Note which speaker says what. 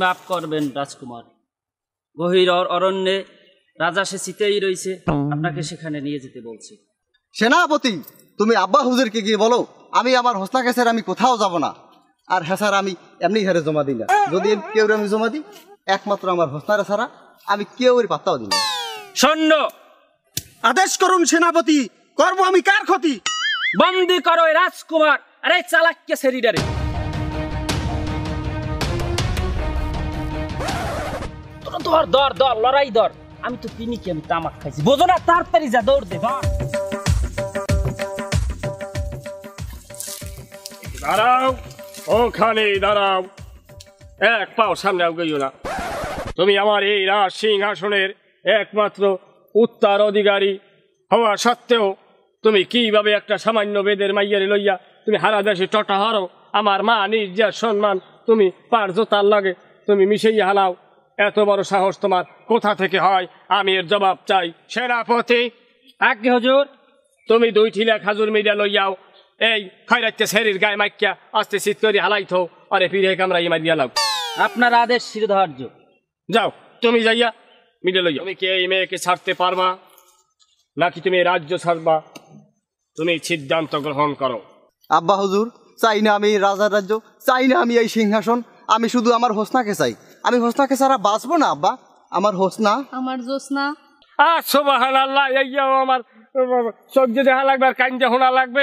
Speaker 1: মাফ করবেন রাজকুমার। গভীর অরণ্যে রাজা সে শীতেই রয়েছে আপনাকে সেখানে নিয়ে যেতে বলছে।
Speaker 2: সেনাপতি তুমি আব্বা হুজুরকে গিয়ে বলো আমি আমার হোসনা কেসের আমি কোথাও যাব না। আর হ্যাঁ স্যার আমি এমনি হেরে জমা দিই না। যদি কেউ আমি জমা দিই একমাত্র আমার হোসনারে ছাড়া আমি কেউ পাত্তাও দিই না।
Speaker 1: সৈন্য
Speaker 3: আদেশ করুন সেনাপতি করব আমি কার ক্ষতি?
Speaker 1: বন্দি করো রাজকুমার আরে চালাক্য সেরিডারে। ধর ধর ধর, লড়াই ধর। আমি তো পিনি কি, আমি তামাক খাইছি। বোঝো না, তাড়াতাড়ি যা, দৌড় দে, ধর।
Speaker 4: দাঁড়াও, ওখানে দাঁড়াও। এক পাও সামনে গইও না। তুমি আমার এই রাজ সিংহাসনের একমাত্র উত্তরাধিকারী হওয়া সত্ত্বেও তুমি কীভাবে একটা সামান্য বেদের মাইয়ারে লইয়া তুমি হারা দেশে টটা হারো? আমার মা নিজের সম্মান, তুমি পার জোতার লাগে। তুমি মিশাইয়া হালাও এত বড় সাহস তোমার কোথা থেকে হয়? আমি এর জবাব চাই। সেনাপতি?
Speaker 1: আগে হজুর।
Speaker 4: তুমি দুই ঠিলা খাজুর মিডিয়া লইয়াও। এই খয়রাইতে শরীর গায়ে মাইকিয়া আস্তে শীত করে হালাইতো আরে ফিরে কামড়াই মারিয়া লাগ
Speaker 1: আপনার আদেশ শিরধার্য
Speaker 4: যাও তুমি যাইয়া মিডিয়া লইয়া তুমি কে এই মেয়েকে ছাড়তে পারবা? নাকি তুমি রাজ্য ছাড়বা? তুমি সিদ্ধান্ত গ্রহণ করো।
Speaker 2: আব্বা হুজুর চাই না আমি রাজার রাজ্য চাই না আমি এই সিংহাসন। আমি শুধু আমার হোসনাকে চাই। আমি হোসনাকে ছাড়া বাঁচবো না আব্বা। আমার হোসনা।
Speaker 5: আমার জোসনা।
Speaker 4: আচ্ছা সোবাহান আল্লাহ এইয়াও আমার সবজি দেখা লাগবে আর কান হোনা লাগবে।